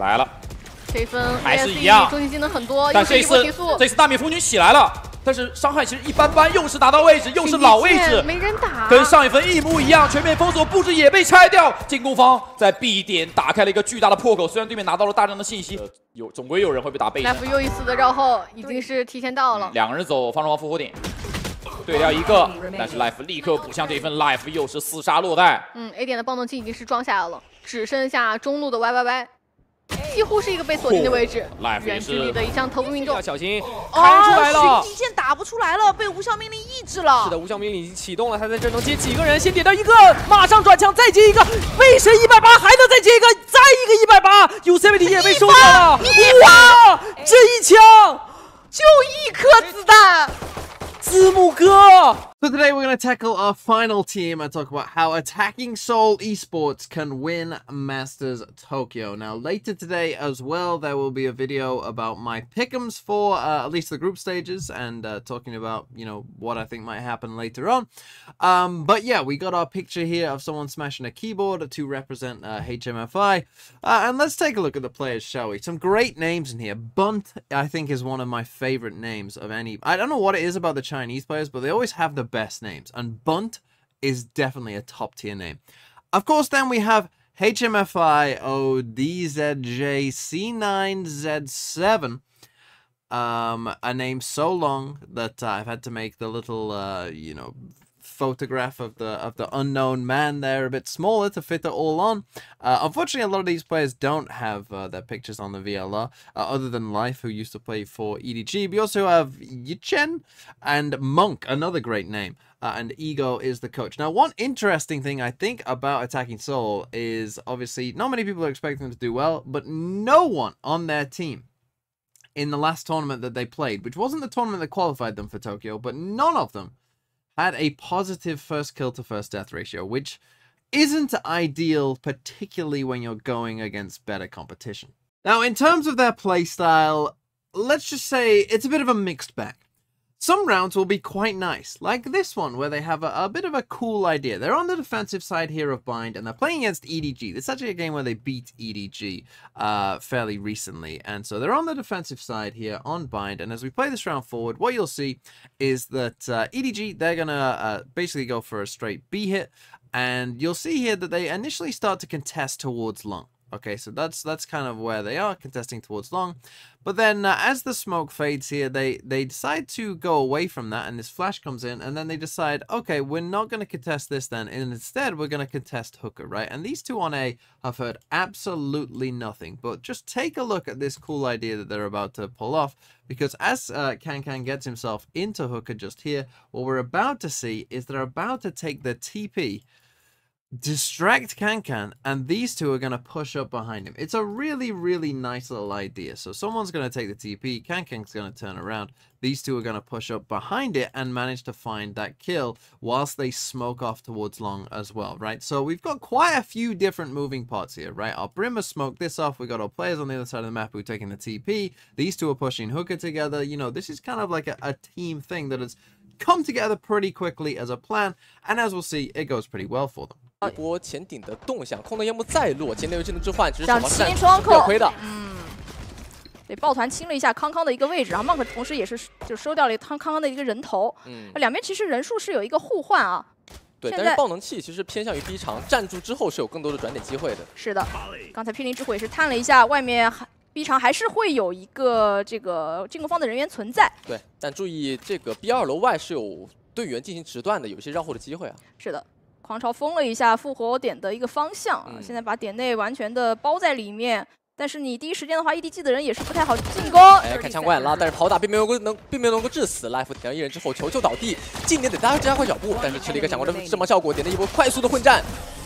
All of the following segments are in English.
来了，这一分还是一样。中心技能很多，但是一波次这次大米妇女起来了，但是伤害其实一般般，又是打到位置，又是老位置，没人打，跟上一分一模一样，全面封锁布置也被拆掉，进攻方在 B 点打开了一个巨大的破口，虽然对面拿到了大量的信息，呃有总归有人会被打背身。Life 又一次的绕后，已经是提前到了。两个人走方舟王复活点，对掉一个，但是 Life 立刻补枪这一份，Life 又是四杀落袋。嗯，A 点的暴动器已经是装下来了，只剩下中路的 Y Y Y，几乎是一个被锁定的位置。远距离的一枪头部命中要，小心，开出来了啊，巡。击线打不出来了，被无效命令抑制了。是的，无效命令已经启动了，他在这能接几个人？先点到一个，马上转枪，再接一个，背神一百八，还能再接一个，再一个一百八，U seventy 也被收掉了。哇，这一枪就一颗子弹。字母哥。So today we're going to tackle our final team and talk about how attacking Soul Esports can win Masters Tokyo. Now later today as well there will be a video about my pick'ems for uh, at least the group stages and uh, talking about you know what I think might happen later on. Um, but yeah, we got our picture here of someone smashing a keyboard to represent uh, HMFI. Uh, and let's take a look at the players, shall we? Some great names in here. Bunt, I think, is one of my favorite names of any. I don't know what it is about the Chinese players, but they always have the best names. And Bunt is definitely a top tier name. Of course, then we have HMFI ODZJC9Z7. Um, a name so long that I've had to make the little, uh, you know, photograph of the of the unknown man there a bit smaller to fit it all on. Uh, unfortunately, a lot of these players don't have uh, their pictures on the VLR, uh, other than Life, who used to play for EDG. We also have Yichen and Monk, another great name. Uh, and Ego is the coach. Now, one interesting thing I think about attacking Soul is obviously not many people are expecting them to do well, but no one on their team in the last tournament that they played, which wasn't the tournament that qualified them for Tokyo, but none of them had a positive first kill to first death ratio, which isn't ideal, particularly when you're going against better competition. Now, in terms of their playstyle, let's just say it's a bit of a mixed bag. Some rounds will be quite nice, like this one, where they have a, a, bit of a cool idea. They're on the defensive side here of Bind, and they're playing against EDG. This is actually a game where they beat EDG uh, fairly recently, and so they're on the defensive side here on Bind. And as we play this round forward, what you'll see is that uh, EDG, they're going to uh, basically go for a straight B hit, and you'll see here that they initially start to contest towards long. Okay, so that's that's kind of where they are contesting towards long, but then uh, as the smoke fades here, they they decide to go away from that, and this flash comes in, and then they decide, okay, we're not going to contest this then, and instead we're going to contest hookah, right? And these two on A have heard absolutely nothing, but just take a look at this cool idea that they're about to pull off, because as uh, Kangkang gets himself into hookah just here, what we're about to see is they're about to take the TP distract Kangkang, and these two are going to push up behind him. It's a really, really nice little idea. So someone's going to take the TP, Kangkang's going to turn around. These two are going to push up behind it and manage to find that kill whilst they smoke off towards long as well, right? So we've got quite a few different moving parts here, right? Our Brimmer smoked this off. We got our players on the other side of the map who are taking the TP. These two are pushing Hookah together. You know, this is kind of like a, a team thing that has come together pretty quickly as a plan. And as we'll see, it goes pretty well for them. 一波前顶的动向，空的烟幕再落，前面有技能置换，只是像守防麒麟窗口亏的。嗯，对抱团清了一下康康的一个位置，然后 Monk 同时也是就收掉了康康康的一个人头。嗯，两边其实人数是有一个互换啊。对，但是爆能器其实偏向于 B 场，站住之后是有更多的转点机会的。是的，刚才霹雳之火也是探了一下，外面还 B 场还是会有一个这个进攻方的人员存在。对，但注意这个 B 二楼外是有队员进行直断的，有一些绕后的机会啊。是的。狂潮封了一下复活点的一个方向，啊、现在把点内完全的包在里面。但是你第一时间的话，EDG 的人也是不太好进攻。哎，开枪怪了，但是跑打并没有能，并没有能够致死。Life 点一人之后，球球倒地，近点得大家加快脚步，但是吃了一个闪光的致盲效果，点的一波快速的混战，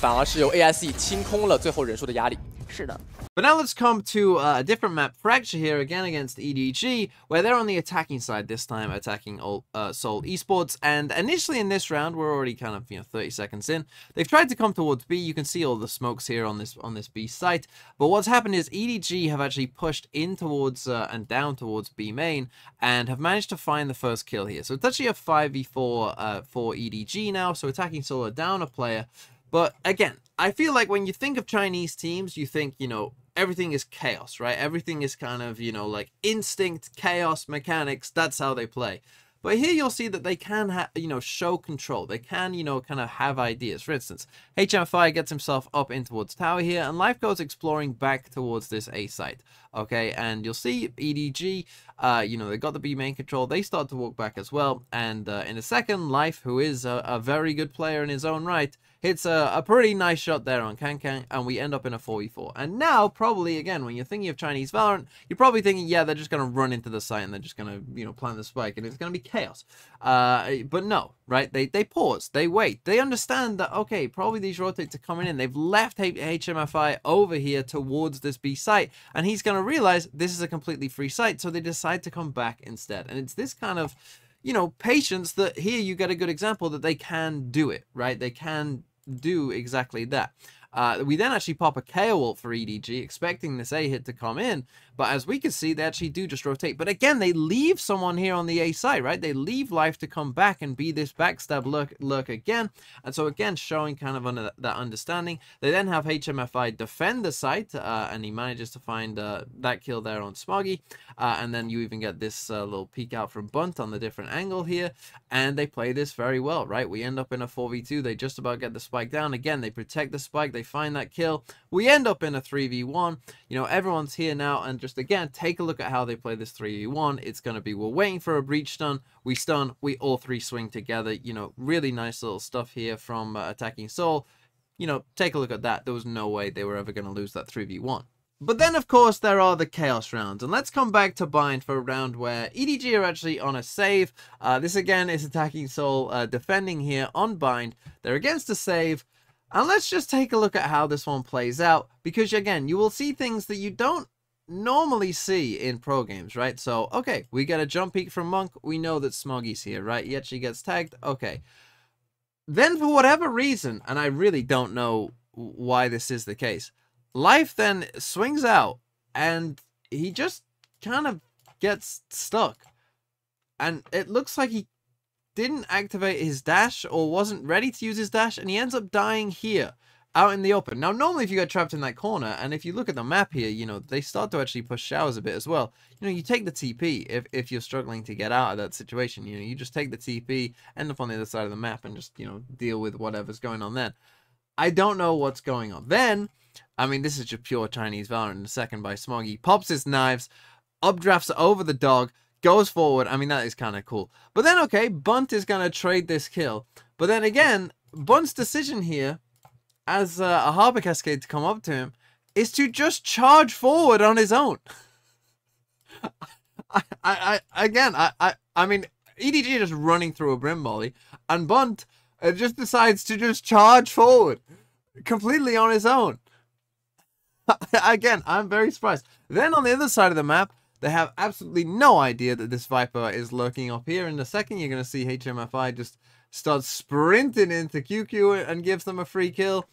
反而是由 ASE 清空了最后人数的压力。是的。But now let's come to uh, a different map, Fracture here again against EDG, where they're on the attacking side this time, attacking uh, Soul Esports. And initially in this round, we're already kind of you know 30 seconds in. They've tried to come towards B. You can see all the smokes here on this on this B site. But what's happened is EDG have actually pushed in towards uh, and down towards B main and have managed to find the first kill here. So it's actually a 5v4 uh, for EDG now. So attacking Soul are down a player. But again, I feel like when you think of Chinese teams, you think, you know, everything is chaos, right? Everything is kind of, you know, like instinct, chaos, mechanics. That's how they play. But here you'll see that they can, you know, show control. They can, you know, kind of have ideas. For instance, HMFI gets himself up in towards tower here, and Life goes exploring back towards this A site. Okay, and you'll see EDG, uh, you know, they got the B main control. They start to walk back as well. And uh, in a second, Life, who is a, a very good player in his own right, hits a, a pretty nice shot there on Kangkang, and we end up in a 4v4. And now, probably, again, when you're thinking of Chinese Valorant, you're probably thinking, yeah, they're just going to run into the site and they're just going to, you know, plant the spike, and it's going to be chaos. Uh, but no, right? They they pause, they wait, they understand that, okay, probably these rotates are coming in. They've left HMFI over here towards this B site, and he's going to realize this is a completely free site, so they decide to come back instead. And it's this kind of you know, patience that here you get a good example that they can do it, right? They can do exactly that. Uh, we then actually pop a KO for EDG, expecting this A hit to come in, but as we can see, they actually do just rotate. But again, they leave someone here on the A side, right? They leave life to come back and be this backstab lurk, lurk again. And so again, showing kind of under that understanding. They then have HMFI defend the site, uh, and he manages to find uh, that kill there on Smoggy. Uh, and then you even get this uh, little peek out from Bunt on the different angle here. And they play this very well, right? We end up in a 4v2. They just about get the spike down. Again, they protect the spike. They find that kill. We end up in a 3v1. You know, everyone's here now and just again, take a look at how they play this 3v1. It's going to be we're waiting for a breach stun. We stun. We all three swing together. You know, really nice little stuff here from uh, Attacking Soul. You know, take a look at that. There was no way they were ever going to lose that 3v1. But then, of course, there are the Chaos rounds. And let's come back to Bind for a round where EDG are actually on a save. Uh, this, again, is Attacking Soul uh, defending here on Bind. They're against a save. And let's just take a look at how this one plays out. Because, again, you will see things that you don't normally see in pro games, right? So, okay, we get a jump peek from Monk. We know that Smoggy's here, right? Yet she gets tagged. Okay. Then, for whatever reason, and I really don't know why this is the case, Life then swings out and he just kind of gets stuck. And it looks like he didn't activate his dash or wasn't ready to use his dash and he ends up dying here out in the open. Now, normally if you get trapped in that corner, and if you look at the map here, you know, they start to actually push showers a bit as well. You know, you take the TP if, if you're struggling to get out of that situation. You know, you just take the TP, end up on the other side of the map, and just, you know, deal with whatever's going on then. I don't know what's going on. Then, I mean, this is just pure Chinese Valorant in a second by Smoggy. Pops his knives, updrafts over the dog, goes forward. I mean, that is kind of cool. But then, okay, Bunt is going to trade this kill. But then again, Bunt's decision here as uh, a Harbor Cascade to come up to him is to just charge forward on his own. I, I, I, again, I, I, I mean, EDG just running through a Brim Volley, and Bunt uh, just decides to just charge forward completely on his own. again, I'm very surprised. Then on the other side of the map, they have absolutely no idea that this Viper is lurking up here. In a second, you're going to see HMFI just start sprinting into QQ and gives them a free kill.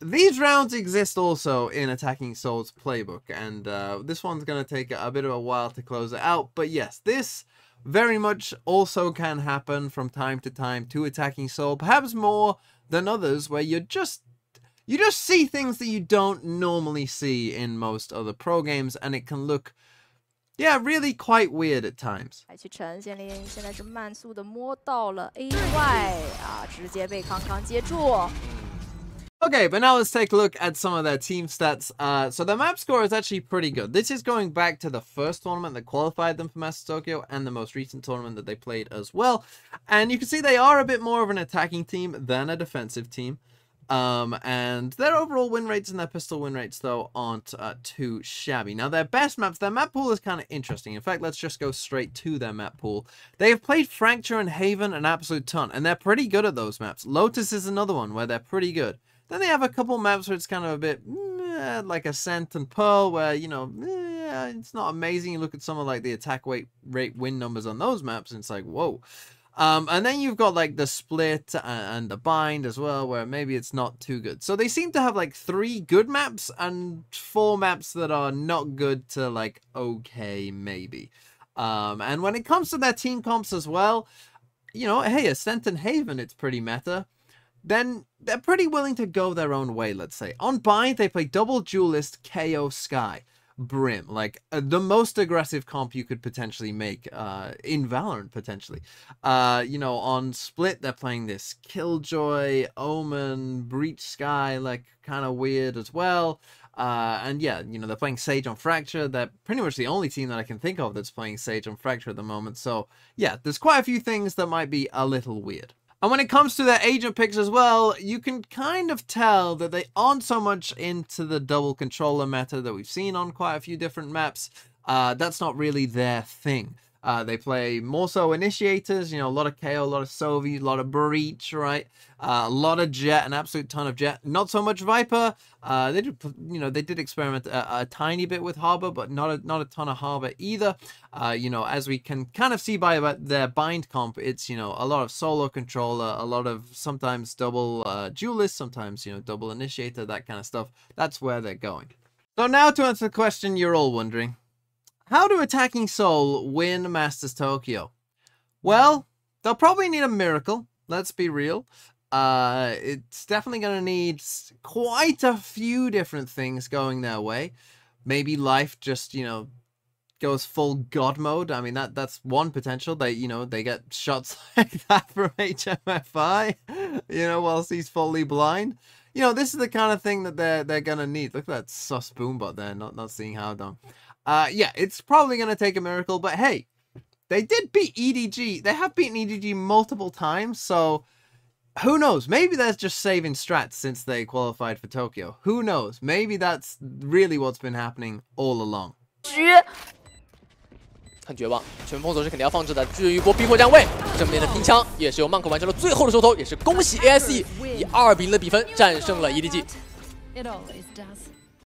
These rounds exist also in Attacking Soul's playbook, and uh, this one's going to take a bit of a while to close it out. But yes, this very much also can happen from time to time to Attacking Soul, perhaps more than others, where you're just you just see things that you don't normally see in most other pro games, and it can look yeah, really quite weird at times. 来去陈先林现在是慢速的摸到了 A 外啊，直接被康康接住。 Okay, but now let's take a look at some of their team stats. Uh, so their map score is actually pretty good. This is going back to the first tournament that qualified them for Master Tokyo and the most recent tournament that they played as well. And you can see they are a bit more of an attacking team than a defensive team. Um, and their overall win rates and their pistol win rates, though, aren't uh, too shabby. Now, their best maps, their map pool is kind of interesting. In fact, let's just go straight to their map pool. They have played Fracture and Haven an absolute ton, and they're pretty good at those maps. Lotus is another one where they're pretty good. Then they have a couple maps where it's kind of a bit meh, like Ascent and Pearl, where, you know, eh, it's not amazing. You look at some of like the attack weight rate win numbers on those maps, and it's like, whoa. Um, and then you've got like the split and the bind as well, where maybe it's not too good. So they seem to have like three good maps and four maps that are not good to like okay, maybe. Um, and when it comes to their team comps as well, you know, hey, Ascent and Haven, it's pretty meta. then they're pretty willing to go their own way, let's say. On Bind, they play double duelist KO Skye. Brim, like uh, the most aggressive comp you could potentially make uh, in Valorant, potentially. Uh, you know, on Split, they're playing this Killjoy, Omen, Breach Skye, like kind of weird as well. Uh, and yeah, you know, they're playing Sage on Fracture. They're pretty much the only team that I can think of that's playing Sage on Fracture at the moment. So yeah, there's quite a few things that might be a little weird. And when it comes to their agent picks as well, you can kind of tell that they aren't so much into the double controller meta that we've seen on quite a few different maps. Uh, that's not really their thing. Uh, they play more so initiators, you know, a lot of KO, a lot of Sova, a lot of Breach, right? Uh, a lot of Jett, an absolute ton of Jett. Not so much Viper. Uh, they did, you know, they did experiment a, a, tiny bit with Harbor, but not a, not a ton of Harbor either. Uh, you know, as we can kind of see by their bind comp, it's, you know, a lot of solo controller, a lot of sometimes double uh, duelist, sometimes, you know, double initiator, that kind of stuff. That's where they're going. So now to answer the question you're all wondering. How do Attacking Soul win Masters Tokyo? Well, they'll probably need a miracle. Let's be real. Uh, it's definitely going to need quite a few different things going their way. Maybe life just, you know, goes full god mode. I mean, that that's one potential. They, you know, they get shots like that from HMFI, you know, whilst he's fully blind. You know, this is the kind of thing that they're they're gonna need. Look at that sus boombot there, not not seeing how done. Uh, yeah, it's probably going to take a miracle, but hey, they did beat EDG. They have beaten EDG multiple times, so who knows? Maybe that's just saving strats since they qualified for Tokyo. Who knows? Maybe that's really what's been happening all along. 很绝望，全封锁是肯定要放置的。至于一波逼迫站位，正面的拼枪也是由 Monk 完成了最后的收头，也是恭喜 ASE 以二比零的比分战胜了 EDG。It always does.